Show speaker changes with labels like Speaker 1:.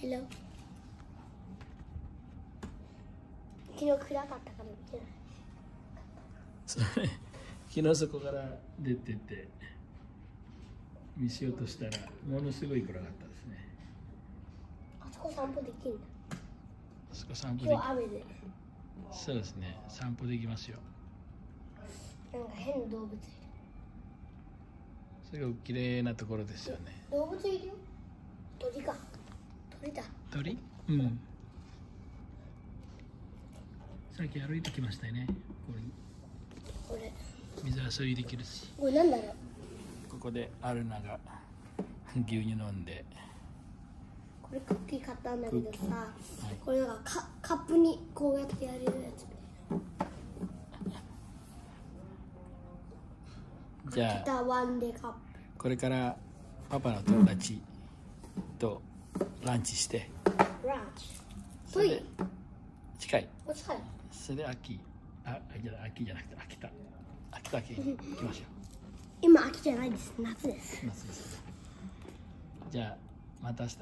Speaker 1: Hello. 昨日暗かったから見てない。
Speaker 2: そ れ昨日そこから出てて見しようとしたらものすごい暗かったですね。
Speaker 1: あそこ散歩できるんだ。
Speaker 2: そこ散歩で
Speaker 1: 今日雨で。
Speaker 2: そうですね。散歩できますよ。
Speaker 1: なんか変な動物いる。
Speaker 2: すごく綺麗なところですよね。
Speaker 1: 動物いる？よ鳥か鳥だ
Speaker 2: 鳥？うん。さっき歩いてきましたよね。こ
Speaker 1: これ
Speaker 2: れ。水遊びできるし。
Speaker 1: これなんだろう？
Speaker 2: ここでアルナが牛乳飲んで。
Speaker 1: これクッキー買ったんだけどさ、
Speaker 2: はい。
Speaker 1: これなんかカカップにこうやってやれるやつ
Speaker 2: じゃあ。これからパパの友達とランチして。
Speaker 1: プランチ？
Speaker 2: 近い。
Speaker 1: お近い？
Speaker 2: それで秋。あじゃあ秋じゃなくて秋田。秋田県 行きましょ
Speaker 1: 今秋じゃないです。夏です。
Speaker 2: う夏ですじゃあまた明日